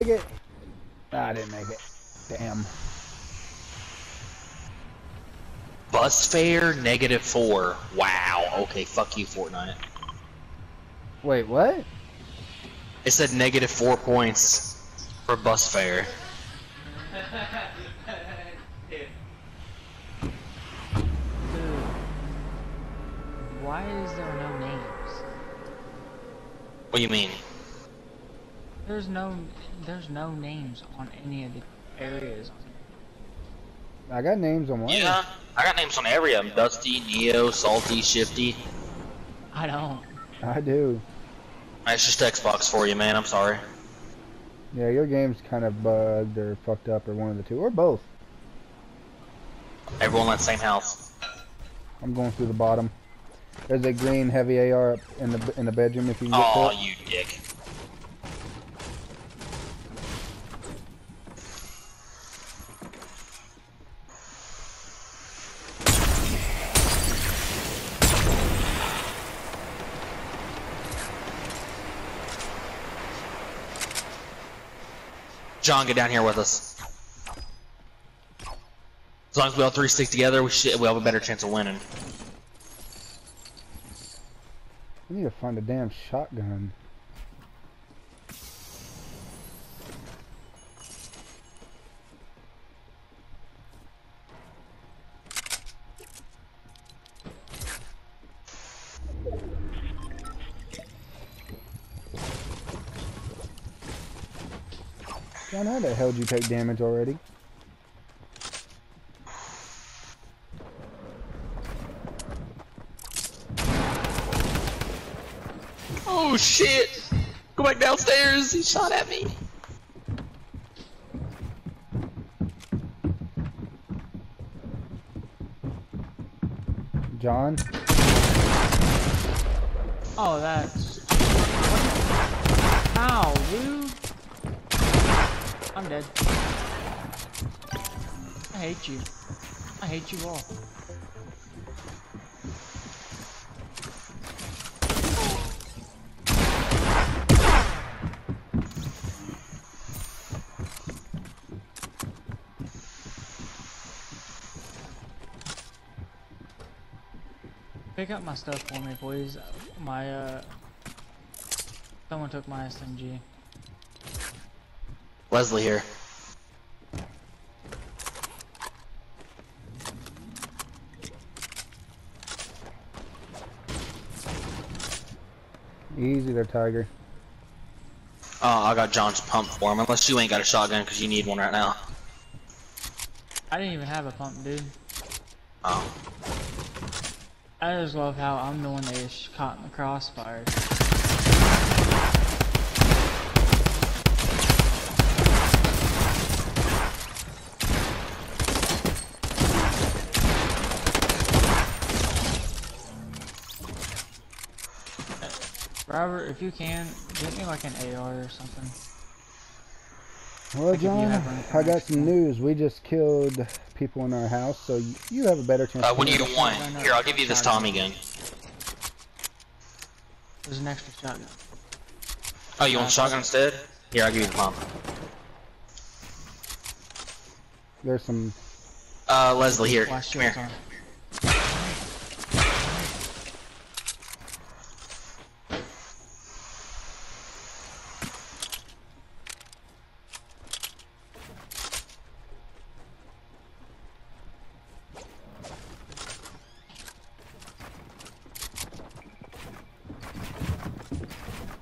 it. Nah, I didn't make it. Damn. Bus fare negative four. Wow. Okay, fuck you, Fortnite. Wait, what? It said negative four points for bus fare. Dude, why is there no names? What do you mean? There's no, there's no names on any of the areas. I got names on one. Yeah, I got names on every of them. Dusty, Neo, Salty, Shifty. I don't. I do. It's just Xbox for you, man. I'm sorry. Yeah, your game's kind of bugged or fucked up or one of the two, or both. Everyone in that same house. I'm going through the bottom. There's a green heavy AR up in the in the bedroom if you can get Oh, you dick. John, get down here with us. As long as we all three stick together, we should we have a better chance of winning. I need to find a damn shotgun. John, how the hell did you take damage already? Oh shit! Go back downstairs. He shot at me. John? Oh, that's. How, dude? I'm dead. I hate you. I hate you all. Pick up my stuff for me, please. My, uh... Someone took my SMG. Leslie here. Easy there, Tiger. Oh, I got John's pump for him. Unless you ain't got a shotgun because you need one right now. I didn't even have a pump, dude. Oh. I just love how I'm the one that is caught in the crossfire. Robert, if you can, get me like an AR or something. Well, Like John, I got some news. We just killed people in our house, so you have a better chance. Uh, what do you want? Here, I'll give you this Tommy gun. There's an extra shotgun. Oh, you want shotgun instead? Here, I'll give you the pump. There's some. Uh, Leslie, here. Come here.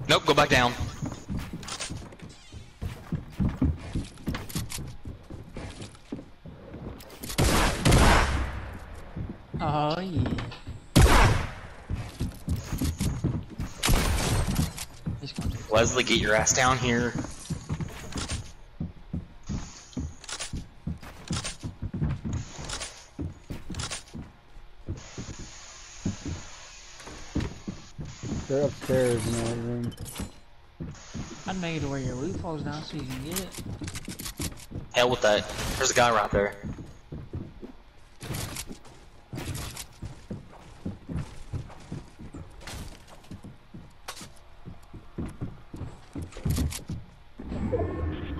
Nope, go back down. Oh yeah. Leslie, get your ass down here. They're upstairs in that room. I'd make it to where your loot falls down so you can get it. Hell with that. There's a guy right there.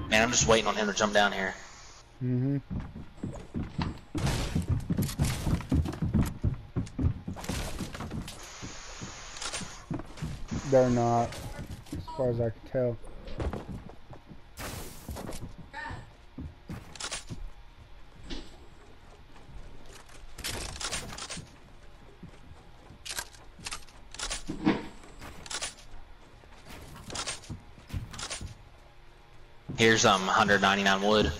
Man, I'm just waiting on him to jump down here. Mm-hmm. They're not, as far as I can tell. Here's um 199 wood.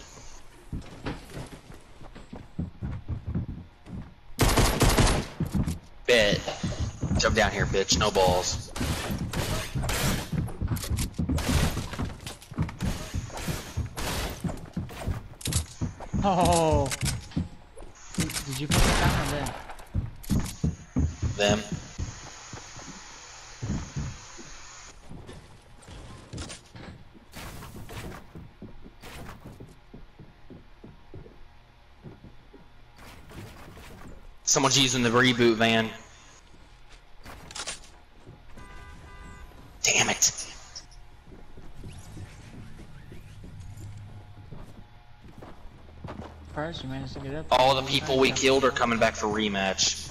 Bet. Jump down here, bitch. No balls. Oh. Did you put down or then? Them. Someone's using the reboot van. First, you managed to get up. All the people we killed are coming back for rematch.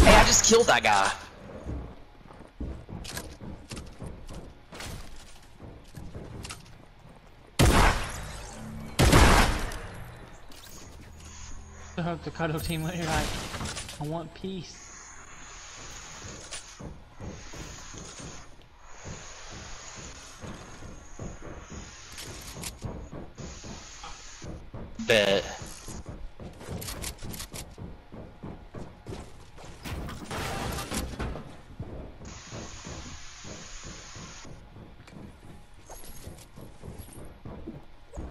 Hey, I just killed that guy. I hope the cuddle team you're like, I want peace. Bet.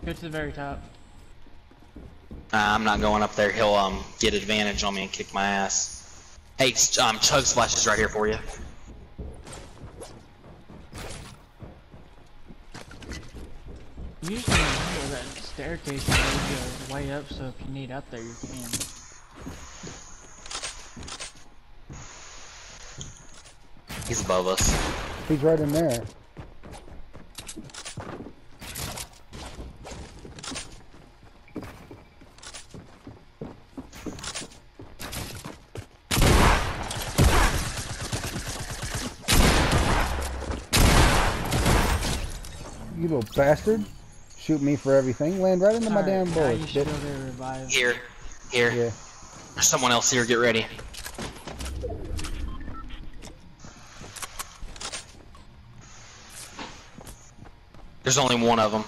Go to the very top. Nah, I'm not going up there. He'll um get advantage on me and kick my ass. Hey, um, Chug Splash is right here for you. Usually, remember that staircase goes way up, so if you need up there, you can. He's above us. He's right in there. You little bastard. Shoot me for everything. Land right into my Alright, damn now bullet. you bitch. go there revive. Here, here. Yeah. There's someone else here. Get ready. There's only one of them.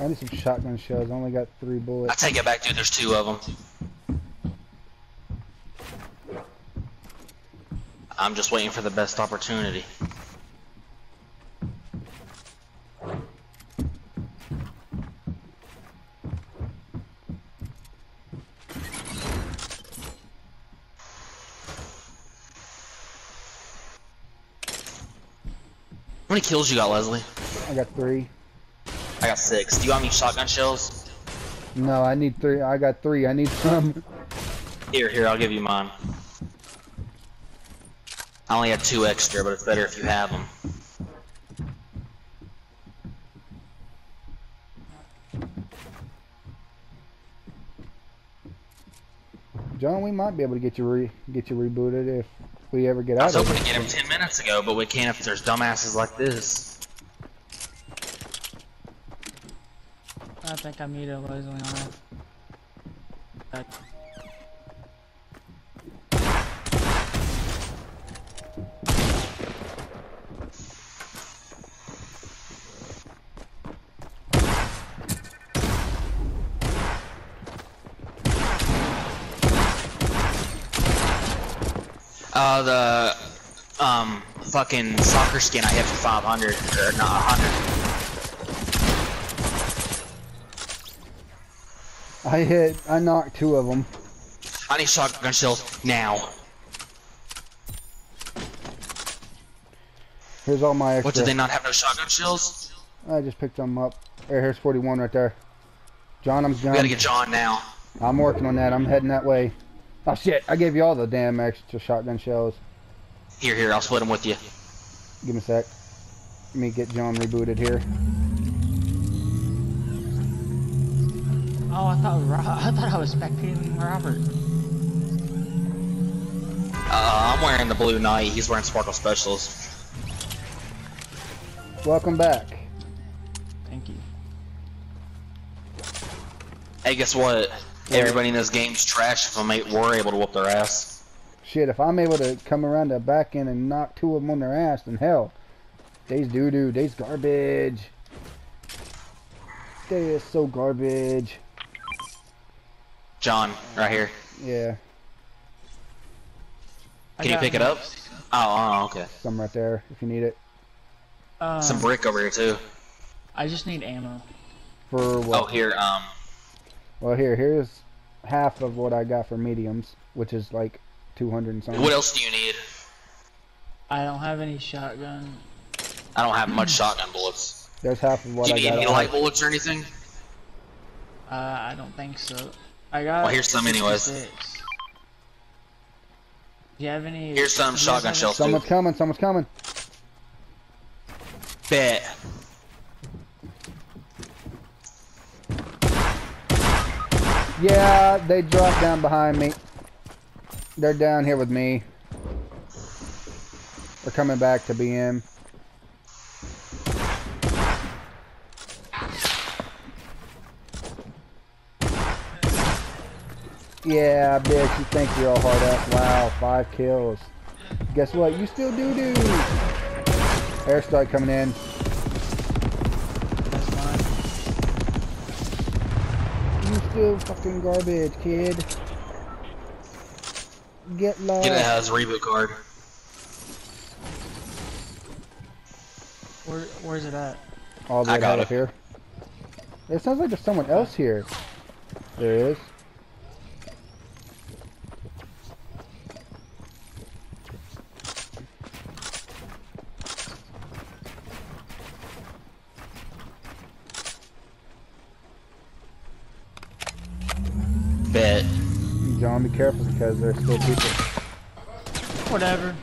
I need some shotgun shells. I only got three bullets. I bullets. take it back, dude. There's two of them. I'm just waiting for the best opportunity. How many kills you got, Leslie? I got three. I got six. Do you want any shotgun shells? No, I need three. I got three. I need some. Here, here, I'll give you mine. I only have two extra, but it's better if you have them. John, we might be able to get you re get you rebooted if we ever get out. I out was of hoping it. to get him 10 minutes ago, but we can't if there's dumbasses like this. I think I muted Leslie on that. That- Uh, the, um, fucking soccer skin I hit for 500, or not 100. I hit. I knocked two of them. I need shotgun shells now. Here's all my What, did they not have no shotgun shells? I just picked them up. There, here's 41 right there. John, I'm John. We gotta get John now. I'm working on that. I'm heading that way. Oh shit! I gave you all the damn extra shotgun shells. Here, here, I'll split them with you. Give me a sec. Let me get John rebooted here. Oh, I thought I thought I was spectating Robert. Uh, I'm wearing the blue knight. He's wearing Sparkle Specialist. Welcome back. Thank you. Hey, guess what? Everybody in this game's trash if I'm a- we're able to whoop their ass. Shit, if I'm able to come around the back end and knock two of them on their ass, then hell, they's doo doo, they's garbage. They is so garbage. John, right here. Yeah, Can you got pick it up? Oh, oh, okay. some right there if you need it. Um, Some brick over here too. I just need ammo. For what? Oh, here. Um, Well, here, here's half of what I got for mediums, which is like 200 and something. what else do you need? I don't have any shotgun. I don't have much shotgun bullets. There's half of what Do you I need got. any on- light bullets or anything? Uh, I don't think so. I got. Well, here's some anyways. 66. Do you have any? Here's some do you guys shotgun shells. Someone's coming, someone's coming. Bet. Yeah, they dropped down behind me. They're down here with me. They're coming back to BM. Yeah, bitch, you think you're all hard ass. Wow, five kills. Guess what? You still do do. Airstrike coming in. That's mine. You still fucking garbage, kid. Get lost. Get it has reboot card. Where Where's it at? All the I way got out it. of here. It sounds like there's someone else here. There is. Bet. John, be careful because there's still people. Whatever.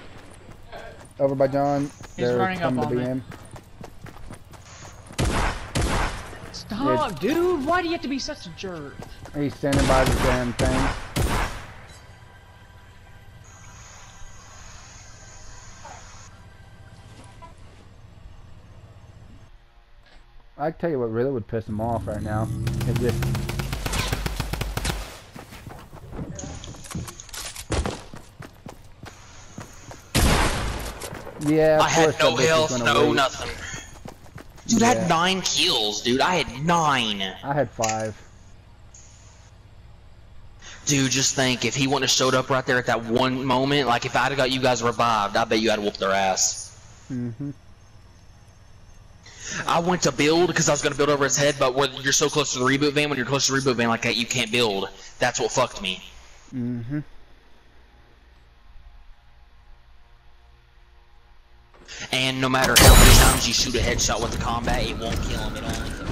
Over by John. He's they're running up coming to on me. BM. Stop, dude. Why do you have to be such a jerk? He's standing by the damn thing. I tell you what really would piss him off right now is if Yeah, I had no that bitch is health, no wait. nothing. Dude, I had nine kills, dude. I had nine. I had five. Dude, just think if he wouldn't have showed up right there at that one moment, like if I'd have got you guys revived, I bet you I'd whoop their ass. Mm-hmm. I went to build because I was gonna build over his head, but when you're so close to the reboot van, when you're close to the reboot van like that, you can't build. That's what fucked me. Mm-hmm. And no matter how many times you shoot a headshot with the combat, it won't kill him. It only